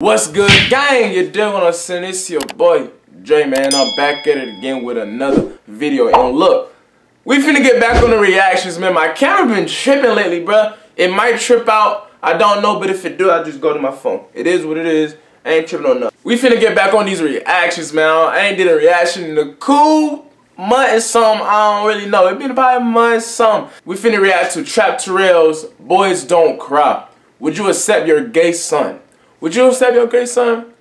What's good, gang? You what I'm saying? It's your boy, Dre, man. I'm back at it again with another video. And look, we finna get back on the reactions, man. My camera been tripping lately, bruh. It might trip out. I don't know, but if it do, I just go to my phone. It is what it is. I ain't tripping on nothing. We finna get back on these reactions, man. I ain't did a reaction in a cool month or something. I don't really know. It been about a month and some. We finna react to Trapp Tarell's Boys Don't Cry. Would you accept your gay son? Would you accept your gay son?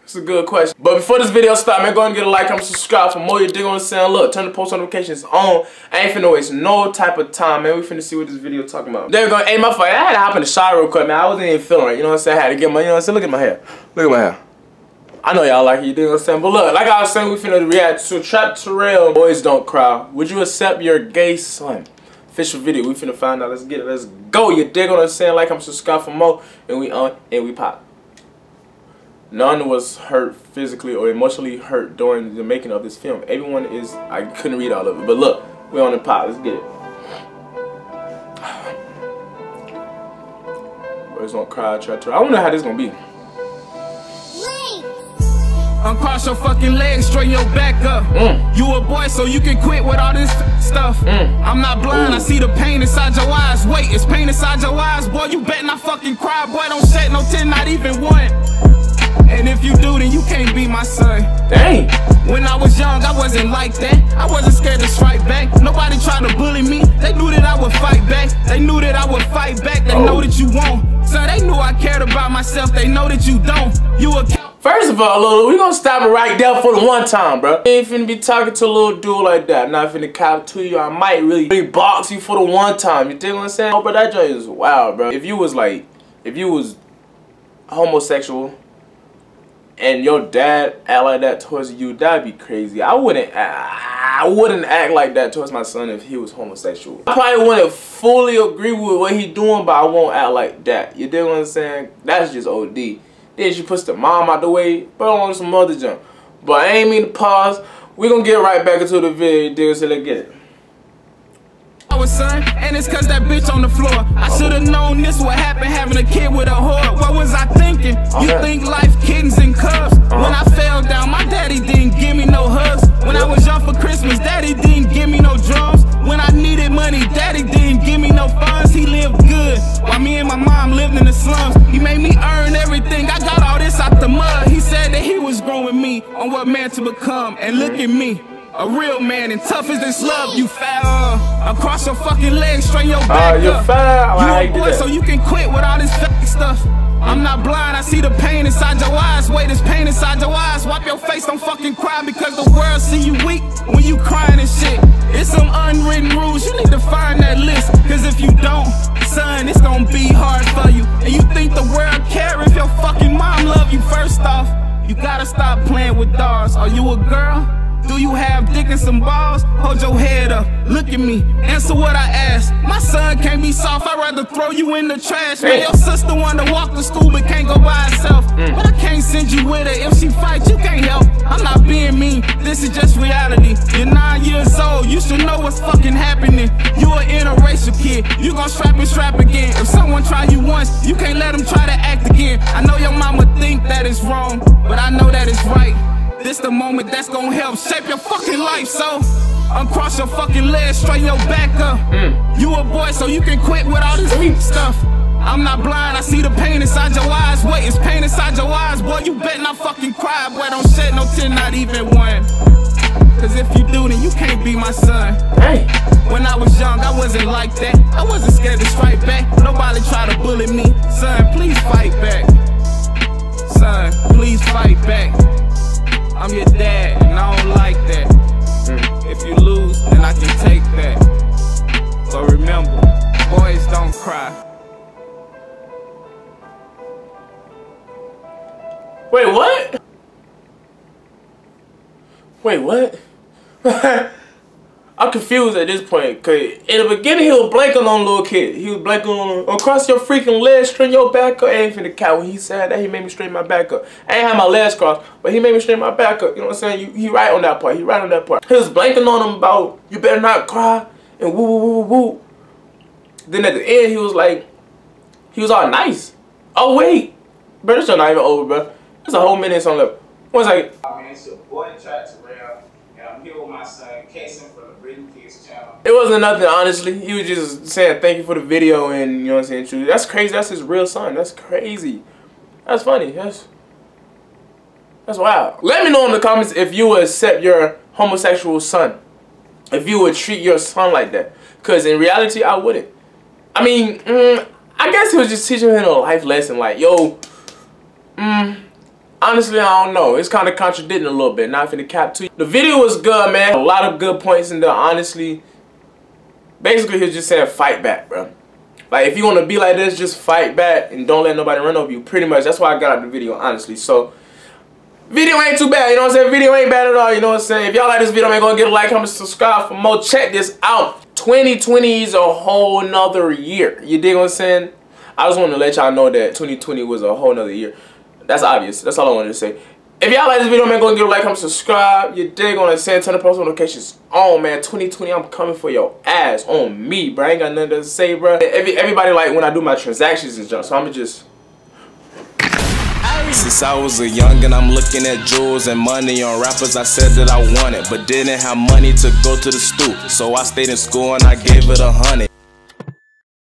That's a good question. But before this video starts, man, go ahead and get a like, comment, subscribe for more. You dig on the sound. Look, turn the post notifications on. I ain't finna waste no type of time, man. We finna see what this video talking about. There we go. Hey, my fuck. I had to hop in the shower real quick, man. I wasn't even feeling right. You know what I'm saying? I had to get my, you know what I'm saying? Look at my hair. Look at my hair. I know y'all like it, you dig what I'm saying? But look, like I was saying, we finna react to Trapp Tarell. Boys Don't Cry. Would you accept your gay son? Official video. We finna find out. Let's get it. Let's go. You dig what I'm saying? Like, I'm subscribe for more. And we on and we pop. None was hurt physically or emotionally hurt during the making of this film. Everyone is, I couldn't read all of it. But look, we on the pop. Let's get it. Boys don't cry, try to. I wonder how this gonna be. Uncross your fucking legs, straighten your back up. Mm. You a boy, so you can quit with all this stuff. Mm. I'm not blind, Ooh. I see the pain inside your eyes. Wait, it's pain inside your eyes, boy. You bet not fucking cry, boy. Don't shed no tear, not even one. And if you do, then you can't be my son. Dang. When I was young, I wasn't like that. I wasn't scared to strike back. Nobody tried to bully me. They knew that I would fight back. They knew that I would fight back. They Oh. know that you won't. So they knew I cared about myself. They know that you don't. You a First of all, Lil, we gonna stop it right there for the one time, bro. You ain't finna be talking to a little dude like that. Not finna cop to you. I might really, really box you for the one time. You dig what I'm saying? Oh, but that joint is wild, bro. If you was like, if you was homosexual and your dad act like that towards you, that'd be crazy. I wouldn't, I wouldn't act like that towards my son if he was homosexual. I probably wouldn't fully agree with what he doing, but I won't act like that. You dig what I'm saying? That's just OD. Then she puts the mom out the way, but on some other jump. But I ain't mean to pause. We gonna get right back into the video, dude, so let's get it. Oh, was son, and it's cause that bitch on the floor. I should've known this would happen having a kid with a whore. What was I thinking? You think life kittens and cubs? Uh-huh. When I fell down, my daddy didn't give me no hugs. When I was young for Christmas, daddy didn't give me no drums. When I needed money, daddy didn't give me no funds. He lived good, while me and my mom lived in the slums. He made me earn everything. I the mud. He said that he was growing me on what man to become. And look at me. A real man and tough as this love, you foul. Uh, across your fucking legs, straighten your back ah, you're up. foul. You a boy, so you can quit with all this fake stuff. I'm not blind, I see the pain inside your eyes. Wait, there's pain inside your eyes. Wipe your face, don't fucking cry because the world see you weak when you crying you a girl? Do you have dick and some balls? Hold your head up, look at me, answer what I ask. My son can't be soft, I'd rather throw you in the trash. Man, your sister wanna walk to school but can't go by herself. Mm. But I can't send you with her. If she fights, you can't help. I'm not being mean, this is just reality. You're nine years old, you should know what's fucking happening. You an interracial kid, you gon' strap and strap again. If someone try you once, you can't let them try to act again. I know your mama think that it's wrong, but I know that it's right. This the moment that's gonna help shape your fucking life, so uncross your fucking legs, straighten your back up. Mm. You a boy, so you can quit with all this weak stuff. I'm not blind, I see the pain inside your eyes. Wait, it's pain inside your eyes, boy. You bet not fucking cry, boy. Don't shed no tear, not even one. Cause if you do, then you can't be my son. Hey. When I was young, I wasn't like that. I wasn't scared to strike back. Nobody tried to bully me. Son, please Wait, what? Wait, what? I'm confused at this point, cause in the beginning he was blanking on little kid. He was blanking on across your freaking legs, straighten your back up. Ain't finna count when he said that he made me straighten my back up. I ain't have my legs crossed, but he made me straighten my back up. You know what I'm saying? You, he right on that part. He right on that part. He was blanking on him about you better not cry and woo woo woo woo woo. Then at the end he was like, he was all nice. Oh wait, Bro, this shit not even over, bro. There's a whole minute on left. One second. I mean, it's your boy Trapp Tarell, and I'm here with my son Kason from the Brittany Kids channel. It wasn't nothing, honestly. He was just saying thank you for the video and, you know what I'm saying, true. That's crazy. That's his real son. That's crazy. That's funny. That's that's wild. Let me know in the comments if you would accept your homosexual son. If you would treat your son like that. Because in reality, I wouldn't. I mean, mm, I guess he was just teaching him a life lesson. Like, yo, mm, honestly, I don't know. It's kind of contradicting a little bit. Not finna cap to you. The video was good, man. A lot of good points in there, honestly. Basically, he was just saying fight back, bro. Like, if you want to be like this, just fight back and don't let nobody run over you. Pretty much. That's why I got out the video, honestly. So, Video ain't too bad, you know what I'm saying? Video ain't bad at all, you know what I'm saying? If y'all like this video, man, go get a like, comment, subscribe for more. Check this out. 2020 is a whole nother year. You dig what I'm saying? I just want to let y'all know that 2020 was a whole nother year. That's obvious. That's all I wanted to say. If y'all like this video, man, go and get a like, comment, subscribe. You dig on the same turn the post notifications on, man. 2020, I'm coming for your ass on me, bro. I ain't got nothing to say, bro. Every, everybody like when I do my transactions and stuff, so I'ma just since I was a youngin', I'm looking at jewels and money on rappers I said that I wanted, but didn't have money to go to the stoop. So I stayed in school and I gave it a hundred.